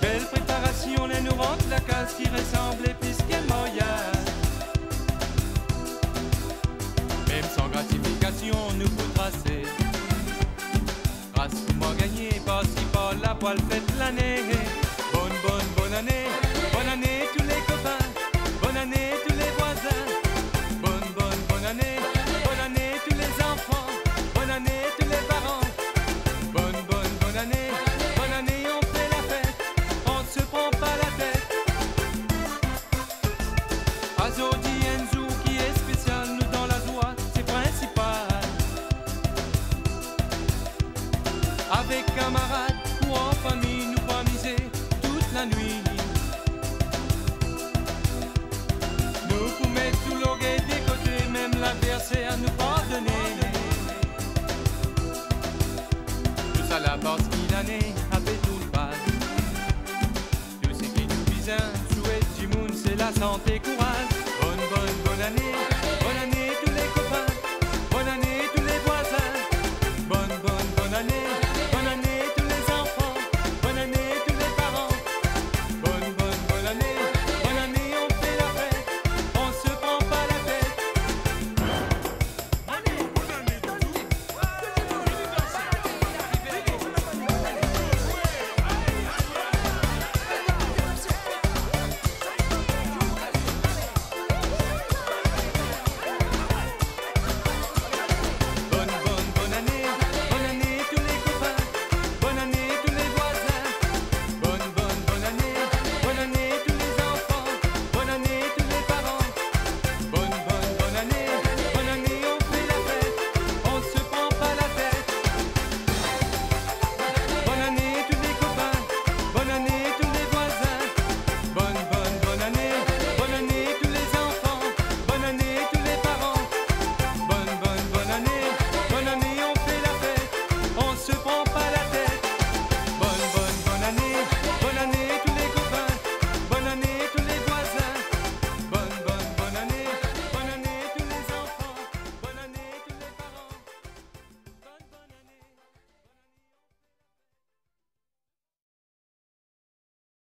Belle préparation, elle nous la case qui ressemble épisquée moyenne. Même sans gratification, nous faut tracer. Grâce pour moi gagner, parce qu'il parle la poêle fête l'année. Avec camarades ou en famille, nous pas miser toute la nuit. Nous pour mettre tout l'orgueil des côtés, même l'adversaire nous pardonner. Tout ça parce qu'il en est avec tout le qui nous souhaite du monde, c'est la santé, courage. Danilo.